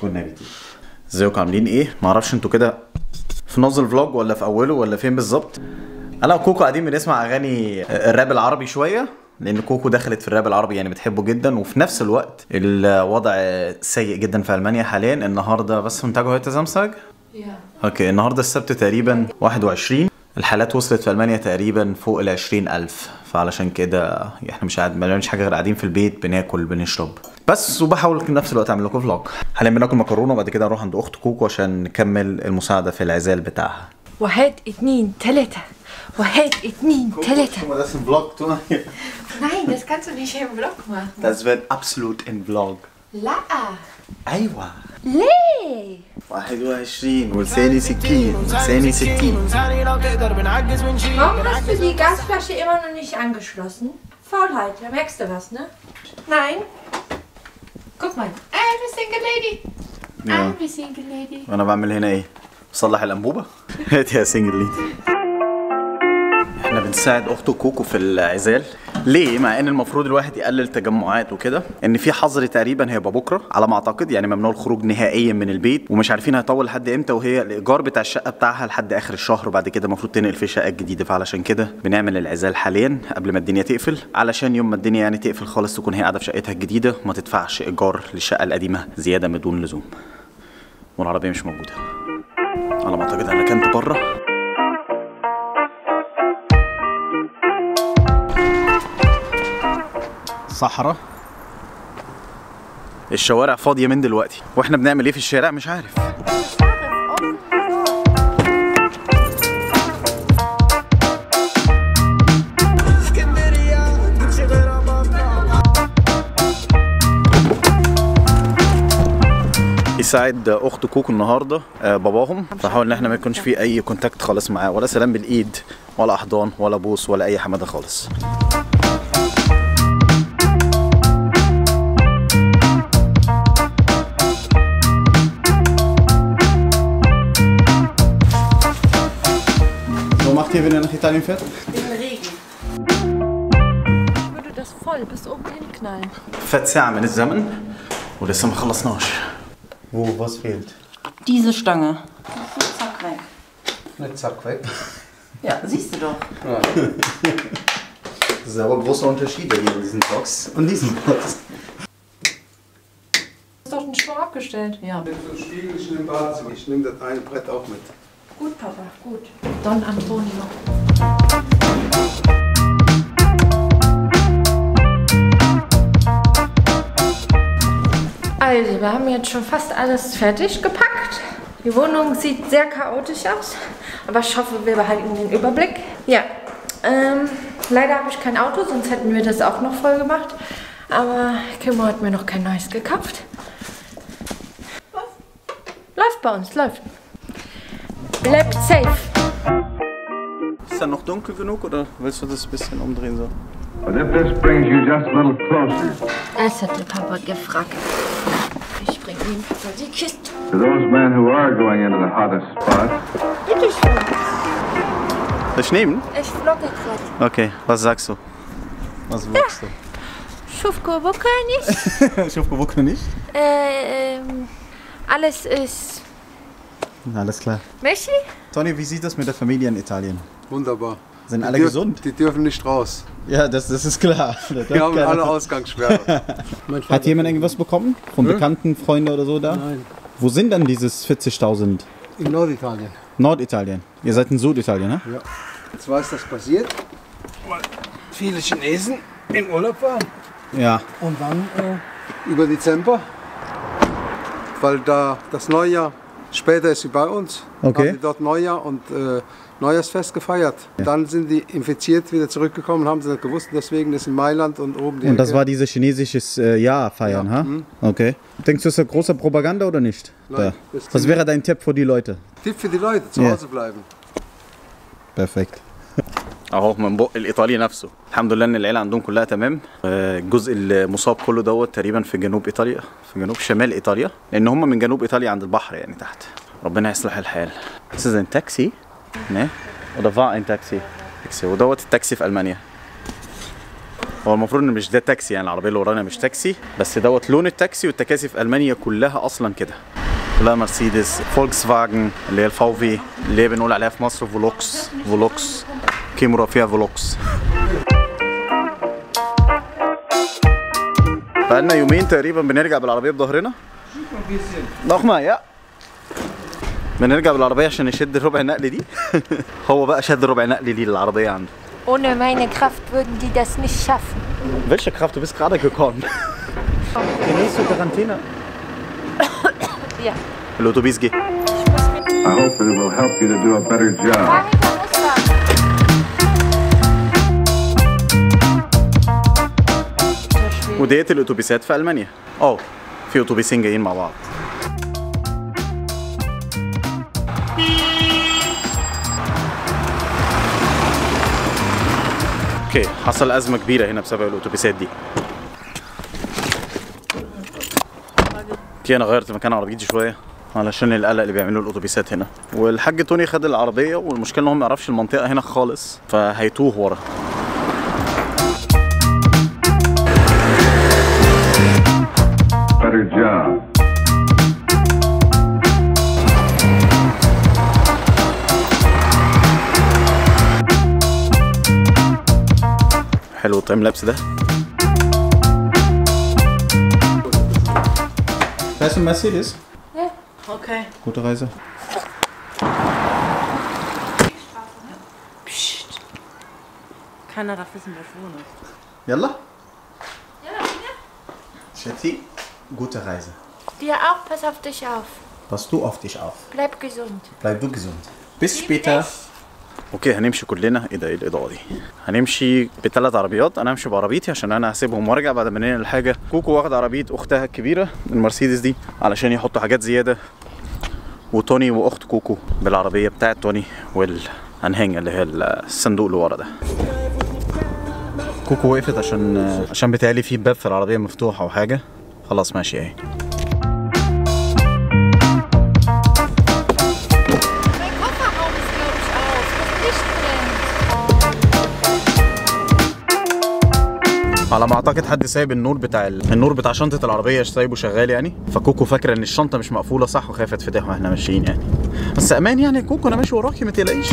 كنا ازيكم عاملين إيه معرفش أنتوا كده في نص ال vlog ولا في اوله ولا فين بالظبط أنا وكوكو قاعدين بنسمع اغاني الراب العربي شوية لأن كوكو دخلت في الراب العربي يعني بتحبه جدا وفي نفس الوقت الوضع سيء جدا في ألمانيا حاليا. النهارده بس منتجه heute Samstag Ja. okay النهارده السبت تقريبا 21 الحالات وصلت في ألمانيا تقريبا فوق ال 20000 فعلشان كده إحنا مش قاعد ما بنعملش حاجة غير قاعدين في البيت بناكل بنشرب. بس وبحاول في نفس الوقت أعمل لكم فلوج حاليا بناكل مكرونة وبعد كده نروح عند أخت كوكو عشان نكمل المساعدة في العزال بتاعها. واحد اتنين تلاتة واحد اتنين تلاتة das ist ein Vlog, du? Nein, das kannst du nicht im Vlog machen. Das wird absolut ein Vlog. لا أيوة ليه؟ 21 ولساني سكين لساني سكين Warum hast du die Gasflasche immer noch nicht angeschlossen? Faulheit, da merkst du was, ne? Nein. Guck mal. I'm a single lady. Ja. I'm a single lady. وانا بعمل هنا ايه؟ بصلح الانبوبه؟ هات يا سنجل ليد إحنا بنساعد أخته كوكو في العزال. ليه؟ مع إن المفروض الواحد يقلل تجمعات وكده. إن في حظر تقريبا هيبقى بكرة على ما أعتقد. يعني ممنوع الخروج نهائيا من البيت. ومش عارفين هيطول لحد إمتى وهي الإيجار بتاع الشقة بتاعها لحد آخر الشهر. وبعد كده المفروض تنقل في شقة جديدة. فعلشان كده بنعمل العزال حاليا قبل ما الدنيا تقفل. علشان يوم ما الدنيا يعني تقفل خالص تكون هي قاعدة في شقتها الجديدة. وما تدفعش إيجار للشقة القديمة زيادة من دون لزوم. والعربية مش موجودة. على ما أعتقد أنا كنت بره. صحراء. الشوارع فاضية من دلوقتي. وإحنا بنعمل إيه في الشارع؟ مش عارف. يساعد أخت كوكو النهارده آه، باباهم. فحاول إن إحنا ما يكونش في أي contact خالص معاه. ولا سلام بالإيد ولا أحضان ولا بوس ولا أي حماده خالص. macht ihr, wenn ihr nach Italien fährt? Den Regen. Ich würde das voll bis oben hinknallen. Verzehr mir zusammen. Und das haben wir Wo, was fehlt? Diese Stange. Zack weg. Nicht zack weg. Ja, siehst du doch. Ja. Das ist aber ein großer Unterschied hier in diesen Box und diesen Box. Du hast doch den schon abgestellt. Ja. Ich nehme das eine Brett auch mit. Gut, Papa, gut. Don Antonio. Also, wir haben jetzt schon fast alles fertig gepackt. Die Wohnung sieht sehr chaotisch aus, aber ich hoffe, wir behalten den Überblick. Ja, ähm, leider habe ich kein Auto, sonst hätten wir das auch noch voll gemacht. Aber Kimmo hat mir noch kein neues gekauft. Läuft bei uns, läuft. Bleibt safe. Ist da noch dunkel genug oder willst du das ein bisschen umdrehen so? But if this brings you just a little closer Das hat der Papa gefragt. Ich bringe ihm Papa die Kiste. to those men who are going into the hottest spot, Bitte schön. Soll ich nehmen? Ich vlogge gerade. Okay, was sagst du? Was vlogst du? Schufko nicht. Ich hoffe, Wucke nicht. Äh, ähm, alles ist. Alles klar. Messi? Tony, wie sieht das mit der Familie in Italien? Wunderbar. Sind Die alle dürf- gesund? Die dürfen nicht raus. Ja, das, das ist klar. Die haben alle Ausgangssperre. Hat jemand irgendwas bekommen? Von Bekannten, Freunde oder so da? Nein, Wo sind dann dieses 40.000? in Norditalien. Norditalien. Ihr seid in Süditalien, ne? Jetzt war es das passiert, weil viele Chinesen im Urlaub waren. Ja. Und dann äh, über Dezember, weil da das Neujahr später ist wie bei uns, Okay. haben die dort Neujahr und äh, Neujahrsfest gefeiert. Dann sind die infiziert wieder zurückgekommen, haben sie nicht gewusst. Deswegen ist in Mailand und oben die Und das Ecke- war dieses chinesisches äh, Jahr feiern, Ja. ha? Mhm. Okay. Denkst du, ist das große Propaganda oder nicht? Nein, das Was wäre dein Tipp für die Leute? Tipp für die Leute, zu Ja. Hause bleiben. Perfekt. أهو من بق الإيطالي نفسه. الحمد لله إن العيلة عندهم كلها تمام. آه، الجزء المصاب كله دوت تقريبا في جنوب إيطاليا في جنوب شمال إيطاليا لأن هم من جنوب إيطاليا عند البحر يعني تحت. ربنا يصلح الحال. This is ein Taxi. ne oder war ein Taxi. تاكسي ودوت التاكسي في ألمانيا. هو المفروض إن مش ده تاكسي يعني العربية اللي ورانا مش تاكسي بس دوت لون التاكسي والتكاسي في ألمانيا كلها أصلا كده. كلها مرسيدس فولكس فاجن اللي هي ال VW اللي هي بنقول عليها في مصر فولوكس فولوكس. كيمورا فيها فولوكس بقالنا يومين تقريبا بنرجع بالعربية بظهرنا ضخمة يا بنرجع بالعربية عشان نشد الربع النقل دي هو بقى شد الربع النقل دي للعربية عنده Ohne meine Kraft würden die das nicht schaffen. Welche Kraft? Du bist gerade gekommen. Genießt du Quarantäne? Ja. الأتوبيس جه I hope it will help you to do a better job. وديت الأتوبيسات في ألمانيا. آه في أتوبيسين جايين مع بعض. okay حصل أزمة كبيرة هنا بسبب الأتوبيسات دي. okay أنا غيرت مكان عربيتي شوية علشان القلق اللي بيعملوه الأتوبيسات هنا. والحاج توني خد العربية والمشكلة إن هو ما يعرفش المنطقة هنا خالص فهيتوه ورا. time-lapse dah. Fährst du Mercedes? Ja. Okay. Gute Reise. Psst. Keiner darf wissen, wer wo ist. Jalla. Jalla, Schätzi, gute Reise. Dir auch, pass auf dich auf. Pass du auf dich auf. Bleib gesund. Bleib du gesund. Bis Lieb später. Dich. okay هنمشي كلنا. إيه ده؟ إيه الإضاءة دي؟ هنمشي بثلاث عربيات. أنا همشي بعربيتي عشان أنا هسيبهم وأرجع بعد ما ننقل الحاجة كوكو واخد عربية أختها الكبيرة المرسيدس دي علشان يحطوا حاجات زيادة. وتوني وأخت كوكو بالعربية بتاعت توني والانهانج اللي هي الصندوق اللي ورا ده. كوكو وقفت عشان عشان بيتهيألي في باب في العربية مفتوح أو حاجة. خلاص ماشي أهي. على ما أعتقد حد سايب النور بتاع ال... النور بتاع شنطة العربية سايبه شغال يعني. فكوكو فاكرة إن الشنطة مش مقفولة صح وخافت تفتحها وإحنا ماشيين يعني. بس أمان يعني كوكو أنا ماشي وراكي ما تقلقيش.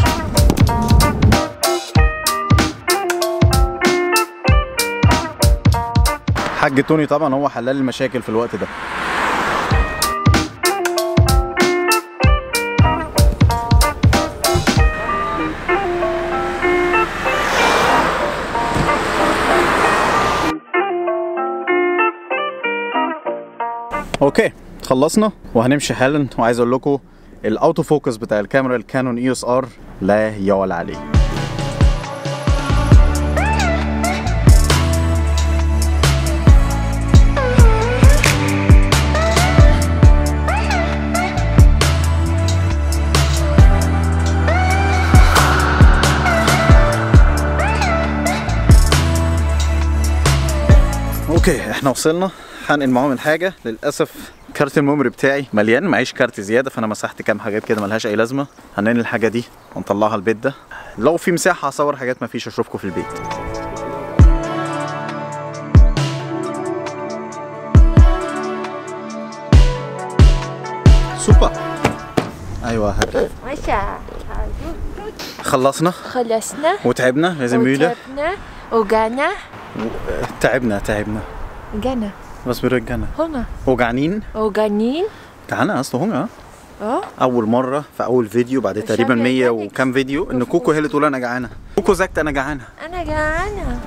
حاج توني طبعا هو حلال المشاكل في الوقت ده. okay خلصنا وهنمشي حالا. وعايز أقول لكم ال auto focus بتاع الكاميرا ال Canon EOS R لا يعلى عليه. okay إحنا وصلنا. هنقل معاهم الحاجة. للأسف كارت ال memory بتاعي مليان معيش كارت زيادة فأنا مسحت كام حاجات كده ملهاش أي لازمة. هننقل الحاجة دي ونطلعها البيت ده. لو في مساحة هصور حاجات مفيش أشوفكم في البيت. سوبر. أيوه هات. خلصنا. خلصنا. وتعبنا لازم müde وتعبنا. وجعنا. تعبنا تعبنا. بس برجعنا هنا وجعانين وجعانين جعانة اصل هنا آه اول مره في اول فيديو بعد تقريبا شكلك 100 جعانة. وكام فيديو ان كوكو هي اللي تقول أنا جعانه كوكو زكت أنا جعانه أنا جعانه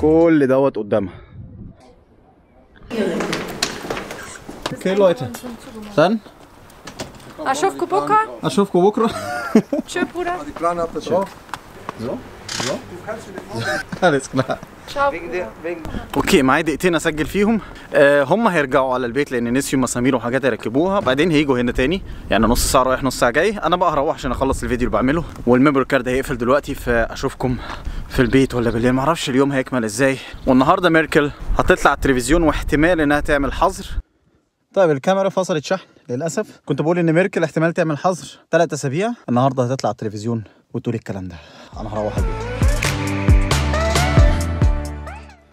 كل دوت قدامها okay Leute dann اشوفكم بكره اشوفكم بكره tschau Bruder Die Plane habt ihr drauf. alles klar okay معايا دقيقتين أسجل فيهم. آه هم هيرجعوا على البيت لأن نسيوا مسامير وحاجات يركبوها. بعدين هيجوا هنا تاني. يعني نص ساعة رايح نص ساعة جاي. أنا بقى هروح عشان أخلص الفيديو اللي بعمله. وال memory card هيقفل دلوقتي فأشوفكم في البيت ولا بالليل. معرفش اليوم هيكمل إزاي. والنهاردة ميركل هتطلع على التلفزيون واحتمال إنها تعمل حظر. طيب الكاميرا فصلت شحن للاسف كنت بقول ان ميركل احتمال تعمل حظر ثلاث اسابيع النهارده هتطلع على التلفزيون وتقول الكلام ده انا هروح البيت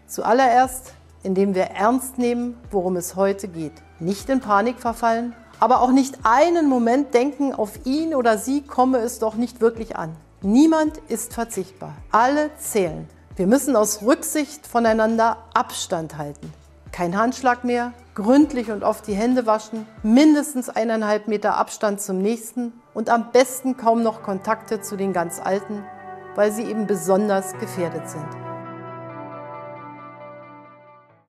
Zuallererst, indem wir ernst nehmen, worum es heute geht. Nicht in Panik verfallen, aber auch nicht einen Moment denken, auf ihn oder sie komme es doch nicht wirklich an. Niemand ist verzichtbar. Alle zählen. Wir müssen aus Rücksicht voneinander Abstand halten. Kein Handschlag mehr, gründlich und oft die Hände waschen, mindestens eineinhalb Meter Abstand zum nächsten und am besten kaum noch Kontakte zu den ganz Alten, weil sie eben besonders gefährdet sind.